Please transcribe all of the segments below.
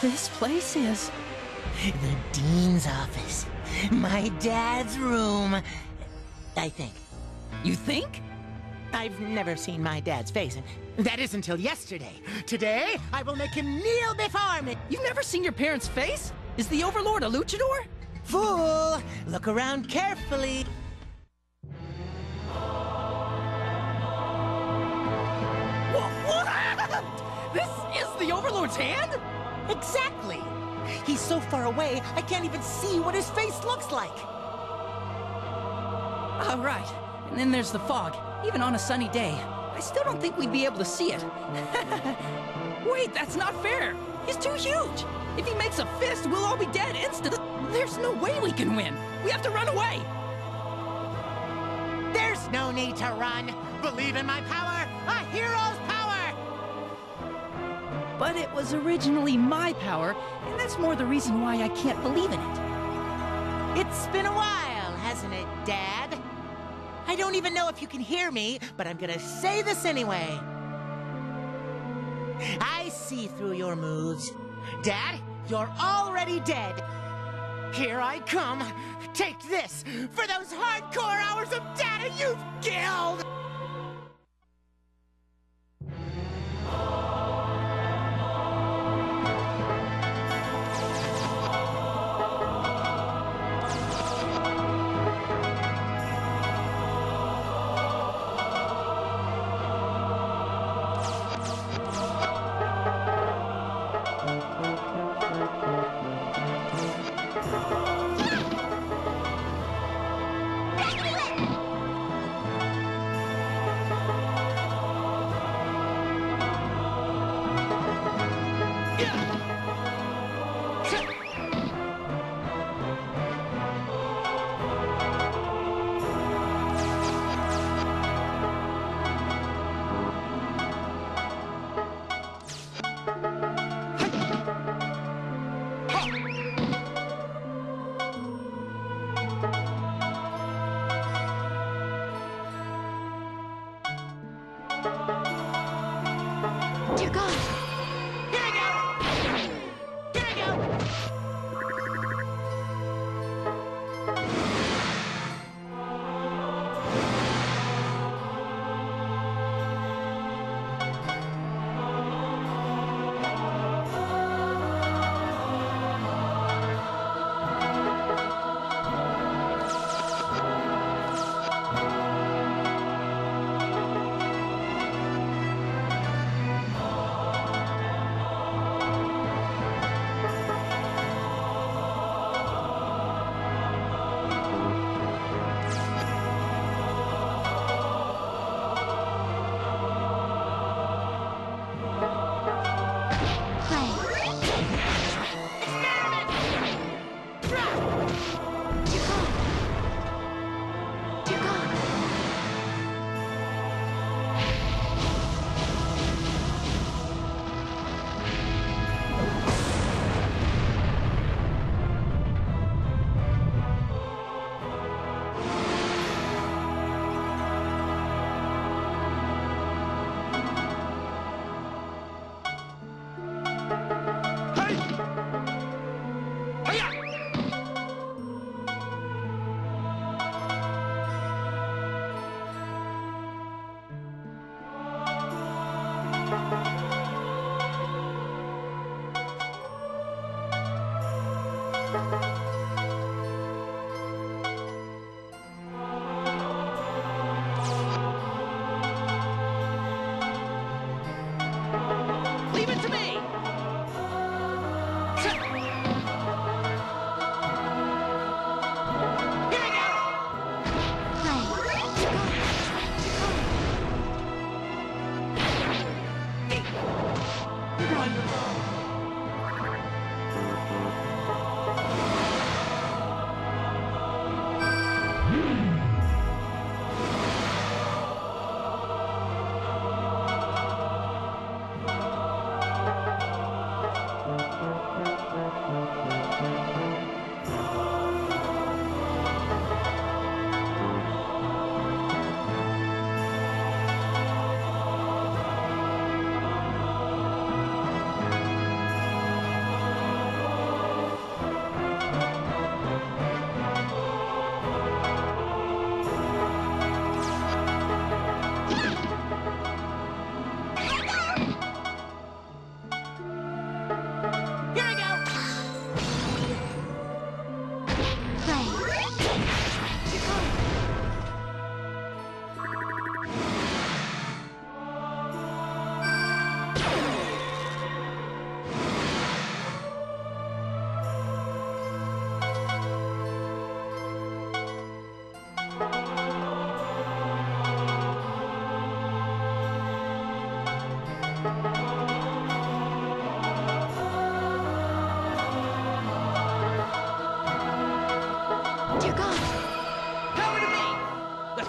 This place is... The Dean's office. My dad's room. I think. You think? I've never seen my dad's face, and that is until yesterday. Today, I will make him kneel before me. You've never seen your parents' face? Is the Overlord a luchador? Fool! Look around carefully. Overlord's hand? Exactly. He's so far away, I can't even see what his face looks like. All right. And then there's the fog. Even on a sunny day, I still don't think we'd be able to see it. Wait, that's not fair. He's too huge. If he makes a fist, we'll all be dead instantly. There's no way we can win. We have to run away. There's no need to run. Believe in my power, a hero's power. But it was originally my power, and that's more the reason why I can't believe in it. It's been a while, hasn't it, Dad? I don't even know if you can hear me, but I'm gonna say this anyway. I see through your moves. Dad, you're already dead. Here I come. Take this for those hardcore hours of data you've killed!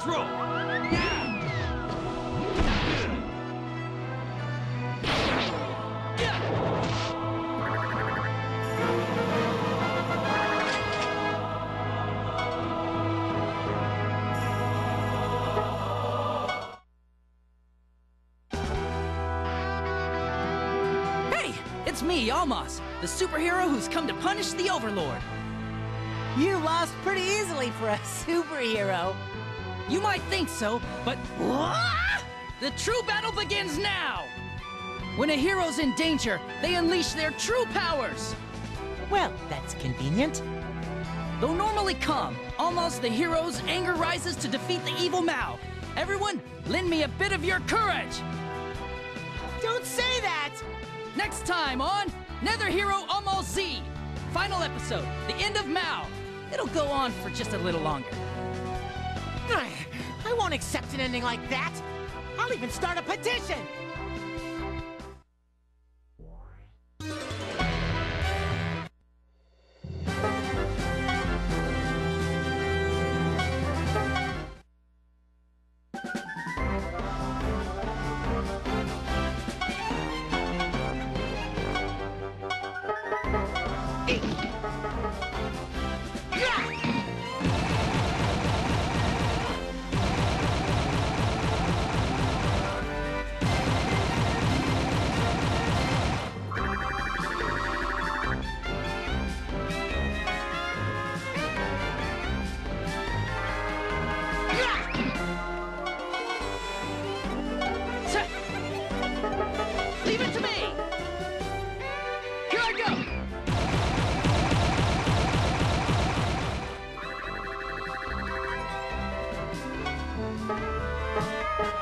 Control! It's me, Almaz, the superhero who's come to punish the Overlord. You lost pretty easily for a superhero. You might think so, but the true battle begins now! When a hero's in danger, they unleash their true powers! Well, that's convenient. Though normally calm, Almaz the hero's anger rises to defeat the evil Mao. Everyone, lend me a bit of your courage! Don't say that! Next time on Nether Hero Almost Z! Final episode, the end of Mao. It'll go on for just a little longer. I won't accept an ending like that. I'll even start a petition.